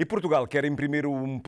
E Portugal quer imprimir um